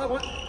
나, 머.